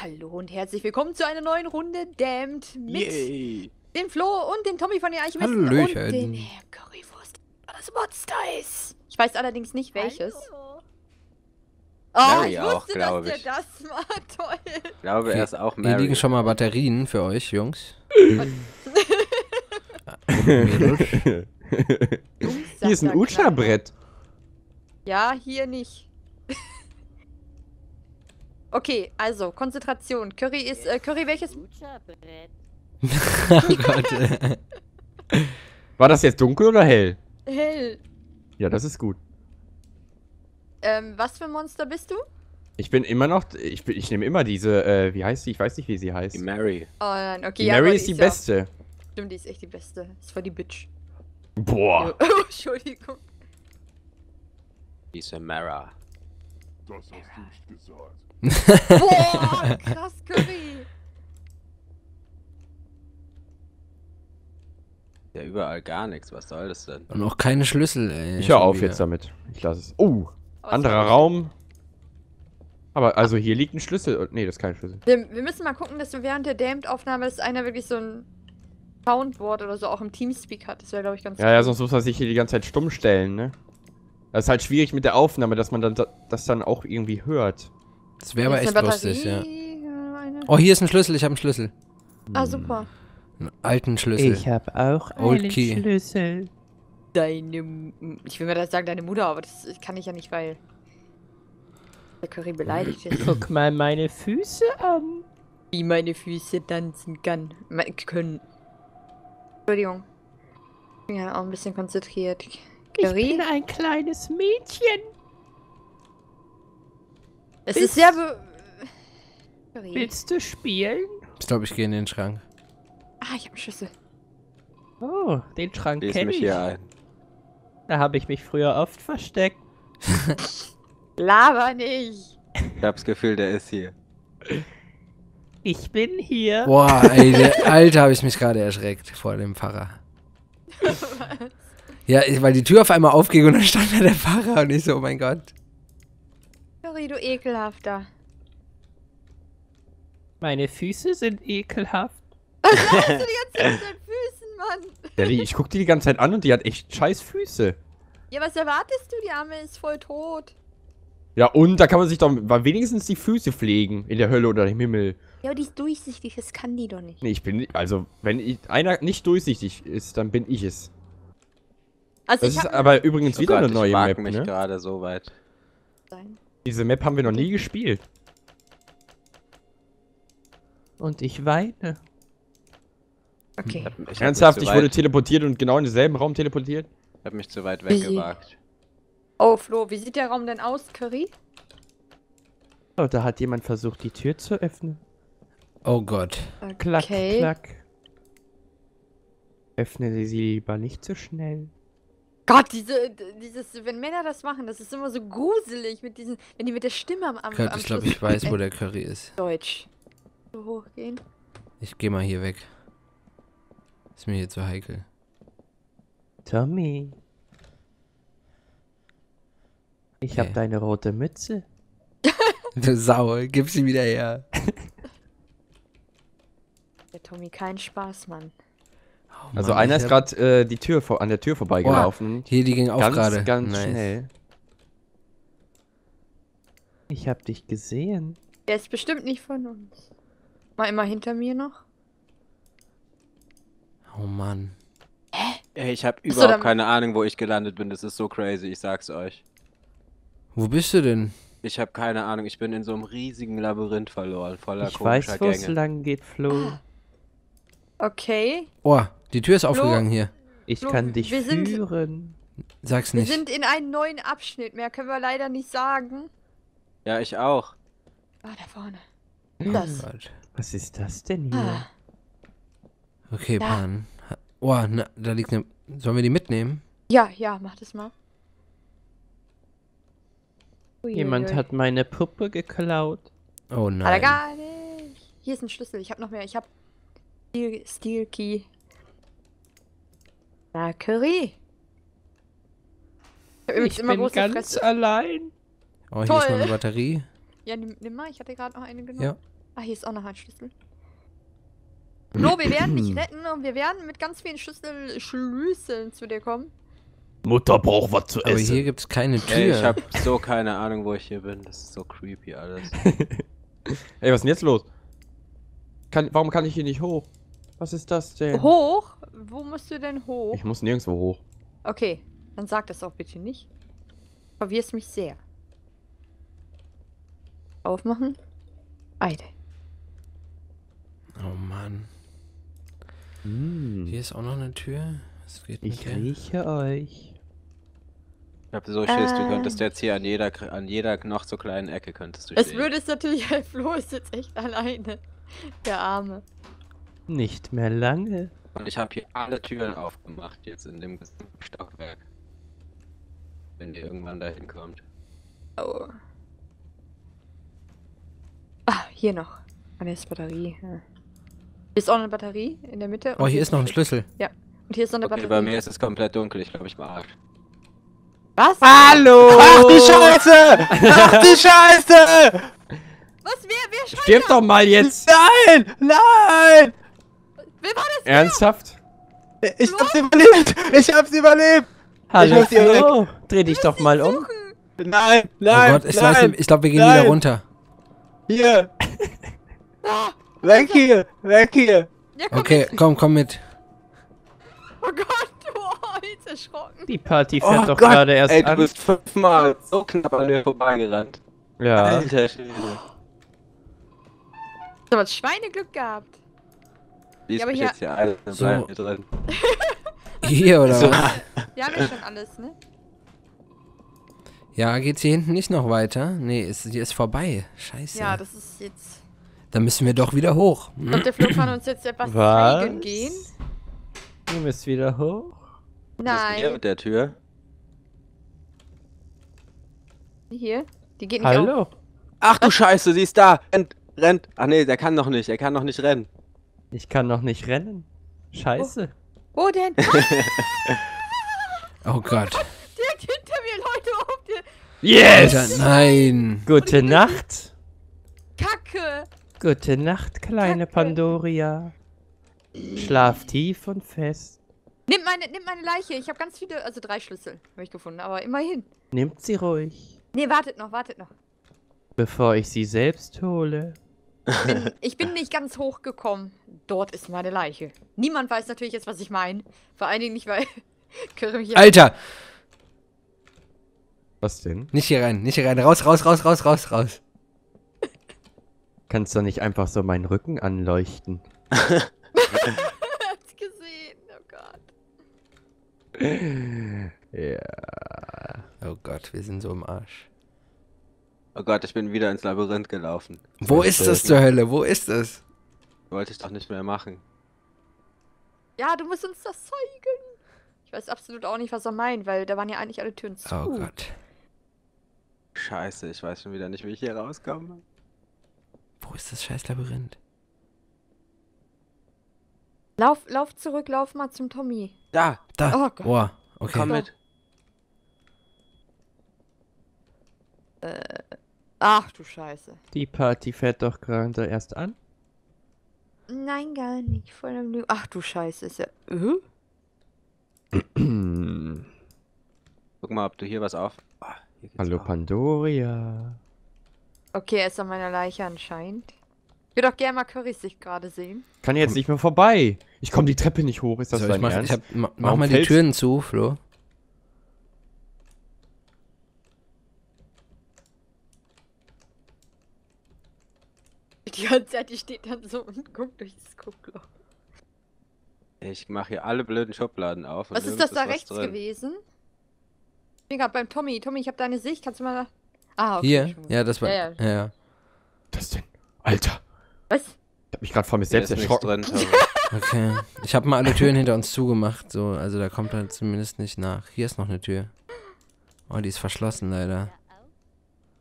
Hallo und herzlich willkommen zu einer neuen Runde Damned mit Yay. dem Flo und dem Tommy von den Eichmisten Hallöchen. und den Herrn Currywurst. Das Monster ist. Ich weiß allerdings nicht welches. Hallo. Oh, Mary ich auch, wusste, glaub dass ich. der das war. Toll. Ich glaube, er ist auch Hier Mary. liegen schon mal Batterien für euch, Jungs. Jungs, Hier ist ein. Kleine. Ja, hier nicht. okay, also Konzentration. Curry ist äh, Curry welches? Oh Gott. War das jetzt dunkel oder hell? Hell. Ja, das ist gut. Ähm, was für ein Monster bist du? Ich bin immer noch, ich, bin- ich nehme immer diese, äh, wie heißt sie? Ich weiß nicht, wie sie heißt. Die Mary. Oh nein, okay. Die ja, Mary ist die ja- beste. Stimmt, die ist echt die beste. Ist voll die Bitch. Boah. Oh, Entschuldigung. Diese Mara. Das hast du nicht gesagt. Boah, krass, Curry. Ja, überall gar nichts. Was soll das denn? Und auch keine Schlüssel, ey. Ich höre schon auf wieder. jetzt damit. Ich lasse es. Oh, Aber anderer. Raum. Aber also hier liegt ein Schlüssel. Nee, das ist kein Schlüssel. Wir, wir müssen mal gucken, dass wir während der Damned-Aufnahme, dass einer wirklich so ein Soundboard oder so auch im Teamspeak hat. Das wäre, glaube ich, ganz Ja, ja, cool. sonst muss man sich hier die ganze Zeit stumm stellen, ne? Das ist halt schwierig mit der Aufnahme, dass man dann da- das dann auch irgendwie hört. Das wäre aber echt lustig, ja. Oh, hier ist ein Schlüssel, ich habe einen Schlüssel. Ah, super. Einen alten Schlüssel. habe auch Old einen Key. Schlüssel. Deine. Ich will mir das sagen, deine Mutter, aber das kann ich ja nicht, weil. Der Curry beleidigt ist. Guck mal meine Füße an. Wie meine Füße tanzen kann. Me- können. Entschuldigung. Ich bin ja auch ein bisschen konzentriert. Ich Curry? bin ein kleines Mädchen. Es Bist- ist sehr. Willst du spielen? Ich glaube, ich gehe in den Schrank. Ah, ich hab einen Schlüssel. Oh, den Schrank kenne mich ich. hier ein. Da habe ich mich früher oft versteckt. Laber nicht. Ich hab's Gefühl, der ist hier. Ich bin hier. Boah, ey, der, Alter, habe ich mich gerade erschreckt vor dem Pfarrer. Ja, ich- weil die Tür auf einmal aufging und dann stand da der Pfarrer und ich so, oh mein Gott. Curry, du ekelhafter. Meine Füße sind ekelhaft. Was machst du die ganze Zeit mit deinen Füßen, Mann? Die, ich guck die die ganze Zeit an und die hat echt scheiß Füße. Ja, was erwartest du? Die Arme ist voll tot. Ja, und da kann man sich doch wenigstens die Füße pflegen. In der Hölle oder im Himmel. Ja, aber die ist durchsichtig. Das kann die doch nicht. Nee, ich bin also, wenn ich, einer nicht durchsichtig ist, dann bin ich es. Also Das ich ist aber übrigens Oh wieder Gott, eine neue ich mag Map, mich ne? gerade so weit. sein. Diese Map haben wir noch nie gespielt. Und ich weine. Okay. Ich ich Ernsthaft, ich wurde teleportiert und genau in denselben Raum teleportiert? hab mich zu weit weggewagt. Oh, Flo, wie sieht der Raum denn aus, Curry? Oh, da hat jemand versucht, die Tür zu öffnen. Oh Gott. Klack, Okay. klack. Öffne sie lieber nicht so schnell. Gott, diese, dieses, wenn Männer das machen, das ist immer so gruselig mit diesen, wenn die mit der Stimme am, am, Gott, am ich glaube, ich weiß, wo der Curry ist. Deutsch. So hochgehen. Ich gehe mal hier weg. Ist mir hier zu heikel. Tommy. Ich Okay. hab deine rote Mütze. Du Sau, gib sie wieder her. Der Tommy, kein Spaß, Mann. Oh Also Mann, einer ich ist hab- gerade äh, die Tür an der Tür vorbeigelaufen. Hier, die ging auch ganz, gerade. ganz Nice. schnell. Ich hab dich gesehen. Der ist bestimmt nicht von uns. Mal immer hinter mir noch. Oh Mann. Ey, ich hab überhaupt dann- keine Ahnung, wo ich gelandet bin. Das ist so crazy, ich sag's euch. Wo bist du denn? Ich hab keine Ahnung, ich bin in so einem riesigen Labyrinth verloren, voller Ich komischer weiß, wo es Gänge. lang geht, Flo. Okay. Oh, die Tür ist aufgegangen hier. Ich Flo, kann dich wir sind- führen. Sag's Wir nicht. sind in einem neuen Abschnitt. Mehr können wir leider nicht sagen. Ja, ich auch. Ah, da vorne. Oh Das. Gott. Was ist das denn hier? Ah. Okay, Da. Pan. Oh, na, da liegt eine. Sollen wir die mitnehmen? Ja, ja, mach das mal. Jemand Uiuiui. hat meine Puppe geklaut. Oh Hat er nein. gar nicht. Hier ist ein Schlüssel. Ich habe noch mehr. Ich habe Steel, Steel Key. Na, Curry. Ich immer bin große ganz Fresse. allein. Oh, hier ist noch Toll. eine Batterie. Ja, nimm, nimm mal. Ich hatte gerade noch eine genommen. Ja. Ah, hier ist auch noch ein Schlüssel. Flo, wir werden dich retten und wir werden mit ganz vielen Schlüssel Schlüsseln zu dir kommen. Mutter braucht was zu Aber essen. hier gibt's keine Tür. Ey, ich hab so keine Ahnung, wo ich hier bin. Das ist so creepy alles. Ey, was ist denn jetzt los? Kann, warum kann ich hier nicht hoch? Was ist das denn? Hoch? Wo musst du denn hoch? Ich muss nirgendwo hoch. Okay, dann sag das auch bitte nicht. Verwirrst mich sehr. Aufmachen. Eide. oh Mann. Hm, Hier ist auch noch eine Tür. Was geht Ich mit rieche euch. Ich hab so Schiss, du Äh. könntest jetzt hier an jeder, an jeder noch so kleinen Ecke könntest du Es stehen. würde es natürlich, Flo ist jetzt echt alleine. Der Arme. Nicht mehr lange. Und ich habe hier alle Türen aufgemacht, jetzt in dem gesamten Stockwerk. Wenn ihr irgendwann dahin kommt. Oh. Ah, hier noch. Eine ist Batterie. Ja. Hier ist auch eine Batterie in der Mitte. Oh, und hier ist noch ein Schlüssel. Und hier ist noch eine Okay, Batterie. bei mir ist es komplett dunkel, ich glaube, ich war Arsch. Was? Hallo! Ach du Scheiße! Ach du Scheiße! Was? Wer, wer? Stirb doch mal jetzt! Nein! Nein! Wer war das? Ernsthaft? Ich hab's überlebt! Ich hab's überlebt! Hallo hier Flo. Dreh dich doch mal um. Nein! Oh Nein! Gott, ich nein! weiß nicht, ich glaube, wir gehen Nein. wieder runter. Hier! Ah, Weg hier! Weg hier! ja, komm Okay, mit. komm, komm mit. Oh Gott, oh, jetzt erschrocken. Die Party fährt Oh doch Gott, gerade erst Ey, du an. bist fünfmal so knapp an mir vorbeigerannt. Ja. Alter Schwede. Du hast Schweineglück gehabt. Lies Ja, mich hier- jetzt hier dann So. hier drin. Hier, oder So. was? Wir haben ja schon alles, ne? Ja, geht's hier hinten nicht noch weiter? Nee, ist, hier ist vorbei. Scheiße. Ja, das ist jetzt. Dann müssen wir doch wieder hoch. Glaube, der Flo kann uns jetzt etwas Was? zeigen gehen. Du bist wieder hoch. Was ist denn hier Nein. mit der Tür? Hier. Die geht nicht auf. Hallo. Ach du Scheiße, sie ist da! Rennt! Rennt! Ach nee, der kann noch nicht, er kann noch nicht rennen. Ich kann noch nicht rennen. Scheiße. Wo denn? Oh Gott. Direkt hinter mir, Leute, auf dir. Yes! Alter, nein. Gute Nacht. Kacke. Gute Nacht, kleine Kacke. Pandoria. Schlaf tief und fest. Nimm meine, nimm meine Leiche. Ich habe ganz viele, also drei Schlüssel habe ich gefunden, aber immerhin. Nimmt sie ruhig, Nee, wartet noch, wartet noch. bevor ich sie selbst hole. Bin, ich bin nicht ganz hochgekommen. Dort ist meine Leiche. Niemand weiß natürlich jetzt, was ich meine. Vor allen Dingen nicht, weil hier. Alter, Was denn? nicht hier rein, nicht hier rein. Raus, raus, raus, raus, raus, raus. Kannst du nicht einfach so meinen Rücken anleuchten? hat's gesehen. Oh Gott. Ja. Oh Gott, wir sind so im Arsch. Oh Gott, ich bin wieder ins Labyrinth gelaufen. Wo ist das zur Hölle? Wo ist das? Wollte ich doch nicht mehr machen. Ja, du musst uns das zeigen. Ich weiß absolut auch nicht, was er meint, weil da waren ja eigentlich alle Türen zu. Oh Gott. Scheiße, ich weiß schon wieder nicht, wie ich hier rauskomme. Wo ist das scheiß Labyrinth? Lauf, lauf zurück, lauf mal zum Tommy. Da! Da. Oh Gott. Boah, okay. Komm mit! Ach du Scheiße. Die Party fährt doch gerade erst an. Nein, gar nicht. Voll am Lügen. Ach du Scheiße, ist ja. Äh? Guck mal, ob du hier was auf. Ah, hier Hallo auf. Pandoria. Okay, er ist an meiner Leiche anscheinend. Ich würde auch gerne mal Currys Sicht gerade sehen. Kann jetzt nicht mehr vorbei. Ich komme die Treppe nicht hoch. Ist das So, ich dein mach, Ernst? ich hab, ma, mach mal die Türen zu, Flo. Die ganze Zeit, die steht dann so und guckt durch das Guckloch. Ich mache hier alle blöden Schubladen auf. und Was ist das da rechts drin. gewesen? Ich bin gerade beim Tommy. Tommy, ich habe deine Sicht. Kannst du mal. Ah, okay. Hier? Ja, das war. Ja, Ja, ja. das denn? Alter. Was? Ich hab mich gerade vor mir selbst erschrocken. drin. Okay. Ich habe mal alle Türen hinter uns zugemacht, so, also da kommt er zumindest nicht nach. Hier ist noch eine Tür. Oh, die ist verschlossen leider.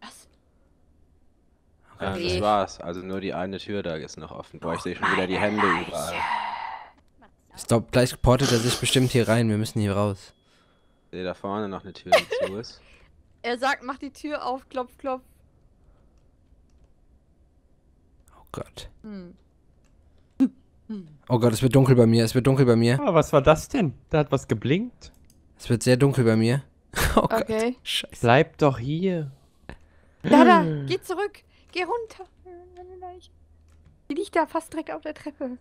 Was? Ja, Okay. das war's. Also nur die eine Tür da ist noch offen. Boah, ich sehe schon wieder die Hände überall. Ich glaube, gleich portet er sich bestimmt hier rein. Wir müssen hier raus. Ich sehe da vorne noch eine Tür, die zu ist. Er sagt, mach die Tür auf, klopf, klopf. Oh Gott. Hm. Oh Gott, es wird dunkel bei mir. Es wird dunkel bei mir. Ah, was war das denn? Da hat was geblinkt. Es wird sehr dunkel bei mir. Oh Gott. Okay. Scheiße. Bleib doch hier. Da, da, geh zurück. Geh runter. Die liegt da fast direkt auf der Treppe.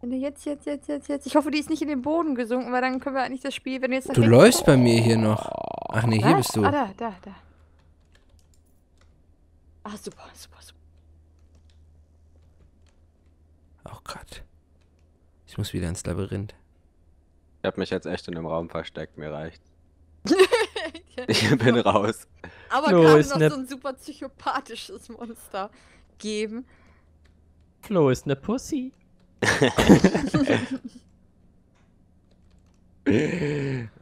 Wenn du jetzt, jetzt, jetzt, jetzt, jetzt. Ich hoffe, die ist nicht in den Boden gesunken, weil dann können wir eigentlich das Spiel, wenn du jetzt Du läufst bei mir hier noch. Ach nee, hier Was? bist du. Ah, da, da, da. Ah, super, super, super. Oh Gott. Ich muss wieder ins Labyrinth. Ich hab mich jetzt echt in einem Raum versteckt, mir reicht. Ich bin raus. Aber Flo gerade ist noch ne- so ein super psychopathisches Monster geben. Flo ist ne Pussy.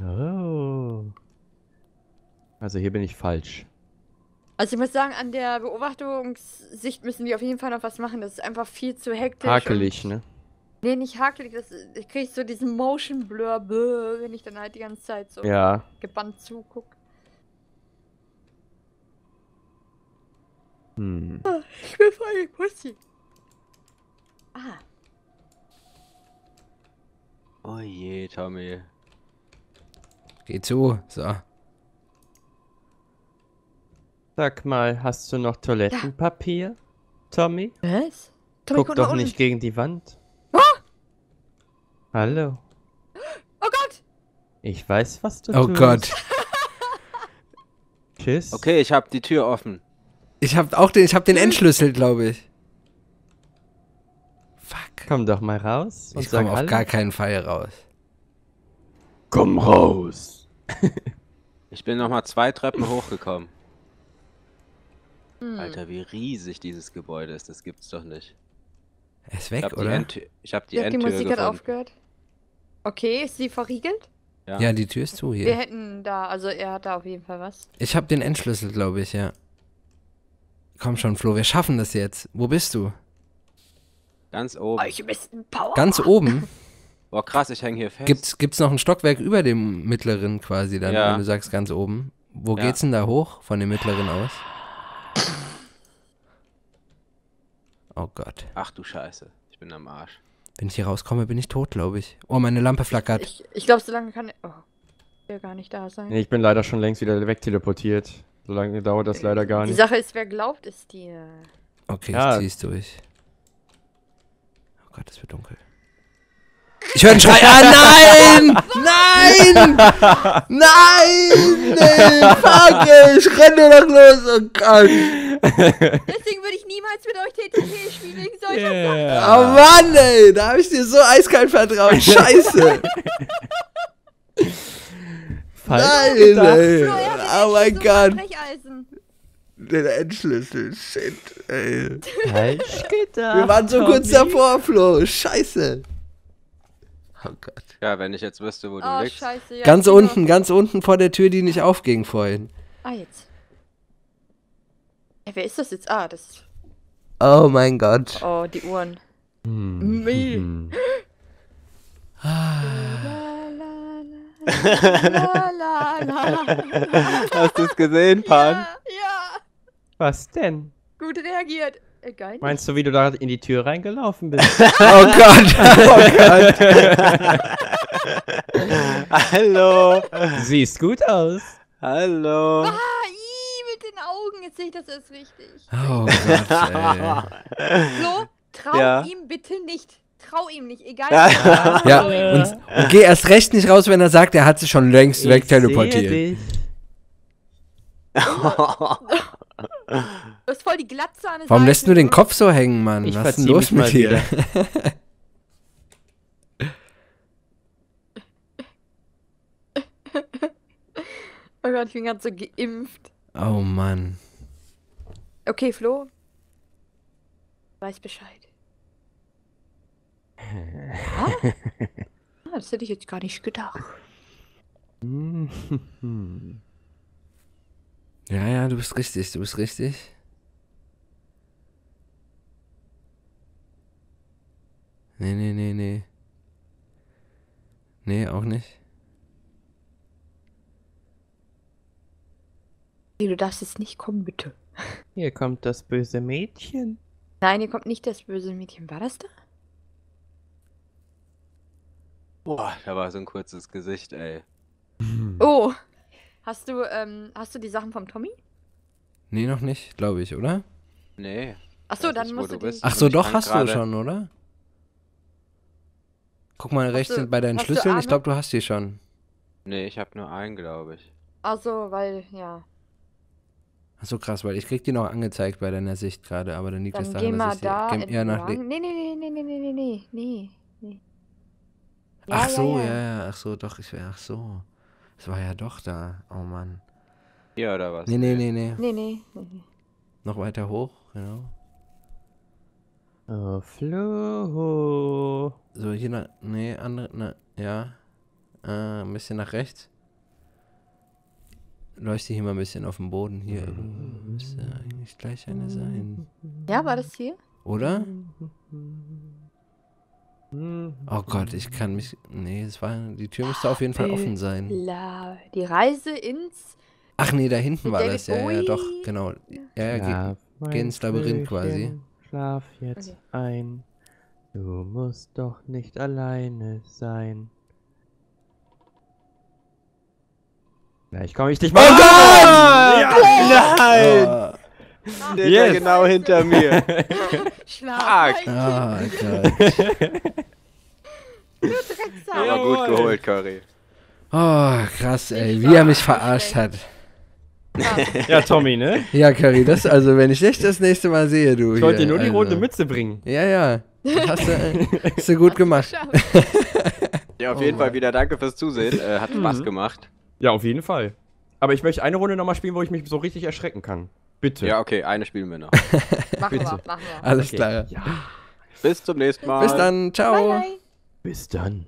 oh. Also hier bin ich falsch. Also ich muss sagen, an der Beobachtungssicht müssen die auf jeden Fall noch was machen. Das ist einfach viel zu hektisch. Hakelig, ne? Nee, nicht hakelig. Das, ich krieg so diesen Motion Blur, wenn ich dann halt die ganze Zeit so Ja. gebannt zuguck. Hm. Ich bin voll die Pussy. Ah, Oh je, Tommy. Geh zu. So. Sag mal, hast du noch Toilettenpapier? Tommy? was? Tommy, Guck doch unten. nicht gegen die Wand. Hallo. Oh Gott! Ich weiß, was du Oh tust. Gott. Tschüss. Okay, ich hab die Tür offen. Ich hab auch den, ich hab den Endschlüssel, glaube ich. Fuck. Komm doch mal raus und Ich sag komme auf Hallo. gar keinen Fall raus. Komm raus. Ich bin nochmal zwei Treppen hochgekommen. Hm. Alter, wie riesig dieses Gebäude ist, das gibt's doch nicht. Er ist Ich weg, hab die, oder? Ich hab die Ja, die Endtür Musik hat gefunden. aufgehört. Okay, ist sie verriegelt? Ja. Ja, die Tür ist zu Wir hier. hätten da, also er hat da auf jeden Fall was. Ich hab den Endschlüssel, glaube ich, ja. Komm schon, Flo, wir schaffen das jetzt. Wo bist du? Ganz oben. Euch müssen Power. Ganz oben? Boah, krass, ich häng hier fest. Gibt's, gibt's noch ein Stockwerk über dem mittleren quasi dann, Ja. wenn du sagst ganz oben? Wo Ja. geht's denn da hoch von dem mittleren aus? Oh Gott. Ach du Scheiße, ich bin am Arsch. Wenn ich hier rauskomme, bin ich tot, glaube ich. Oh, meine Lampe flackert. Ich, ich glaube, so lange kann er. Oh, will gar nicht da sein. Nee, ich bin leider schon längst wieder wegteleportiert. So lange dauert das leider gar Die nicht. Sache ist, wer glaubt es dir? Okay, Ja. ich zieh's durch. Oh Gott, es wird dunkel. Ich höre einen Schrei. Ah, nein! Nein! Nein! Nee, fuck, ey, ich renn nur noch los. Oh Gott. Deswegen würde ich niemals mit euch TTT spielen wegen solcher Sachen. Oh Mann, ey, da habe ich dir so eiskalt vertraut. Scheiße. Falsch Nein, gedacht. ey. Oh mein Gott. Der Endschlüssel. Shit, ey. Falsch gedacht. Wir waren so kurz Tommy. davor, Flo. Scheiße. Oh Gott. Ja, wenn ich jetzt wüsste, wo du Oh, liegst. scheiße. Ja, Ganz unten, ganz unten vor der Tür, die nicht aufging vorhin. Ah, jetzt. Ey, wer ist das jetzt? Ah, das ist. Oh mein Gott. Oh, die Uhren. Hm. Meh. Hm. Hast du es gesehen, Pan? Ja, ja. Was denn? Gut reagiert. Äh, geil. Meinst du, wie du da in die Tür reingelaufen bist? Oh Gott. Oh Gott. Hallo! Siehst gut aus. Hallo! Ah, mit ich das erst richtig. Oh Gott, ey. Flo, trau Ja. ihm bitte nicht. Trau ihm nicht, egal. Ja. Ja, und, und geh erst recht nicht raus, wenn er sagt, er hat sich schon längst Ich wegteleportiert. Du hast voll die Glatze an Warum Seite, lässt du den. Kopf so hängen, Mann? Ich Was ist denn verzieh los mit dir? Oh Gott, ich bin ganz so geimpft. Oh Mann. Okay, Flo. Weiß Bescheid. Ah? Ah, das hätte ich jetzt gar nicht gedacht. Ja, ja, du bist richtig, du bist richtig. Nee, nee, nee, nee. Nee, auch nicht. Nee, du darfst jetzt nicht kommen, bitte. Hier kommt das böse Mädchen. Nein, hier kommt nicht das böse Mädchen. War das da? Boah, da war so ein kurzes Gesicht, ey. Oh. Hast du, ähm, hast du die Sachen vom Tommy? Nee, noch nicht, glaube ich, oder? Nee. Achso, dann nicht, musst du du die... bist. Ach so, Ich doch, hast du gerade- schon, oder? Guck mal rechts du- bei deinen hast du Schlüsseln. Ich glaube, du hast die schon. Nee, ich habe nur einen, glaube ich. Achso, weil, ja. Ach so krass, weil ich krieg die noch angezeigt bei deiner Sicht gerade, aber dann liegt Dann das geh daran, mal dass ich da geh eher nach. Nee, nee, nee, nee, nee, nee, nee, nee, nee. Ja, Ach so, ja, ja, ja. ja, ach so, doch, ich wäre, ach so. Es war ja doch da. Oh Mann. Hier oder was? Nee, nee, nee, nee. Nee, nee, nee. Noch weiter hoch, genau. Oh, Flo. So, hier nach, nee, andere, na, ja. Äh, ein bisschen nach rechts. Leuchte hier mal ein bisschen auf dem Boden. Hier müsste eigentlich gleich eine sein. Ja, war das hier? Oder? Oh Gott, ich kann mich. Nee, es war. Die Tür müsste auf jeden Fall offen sein. La, die Reise ins... Ach nee, da hinten war David das. Ja, ja, doch, genau. Ja, ja, geh, geh ins Labyrinth quasi. Schlaf jetzt Okay. ein. Du musst doch nicht alleine sein. Gleich komme ich dich mal. Oh Gott! Ja, nein! Oh, Der Yes. yes. genau hinter mir. Oh Gott. Aber gut geholt, Curry. Oh, krass, ey, wie er mich verarscht hat. Ja, Tommy, ne? Ja, Curry, das also, wenn ich dich das nächste Mal sehe, du. Ich wollte dir nur die also. rote Mütze bringen. Ja, ja. Das hast du, hast du gut gemacht. Ja, auf Oh jeden Fall wieder danke fürs Zusehen. Äh, hat Spaß Mhm. gemacht. Ja, auf jeden Fall. Aber ich möchte eine Runde nochmal spielen, wo ich mich so richtig erschrecken kann. Bitte. Ja, okay, eine spielen wir noch. Machen Bitte. wir, machen wir. Alles Okay. klar. Ja. Bis zum nächsten Mal. Bis dann, ciao. Bye, bye. Bis dann.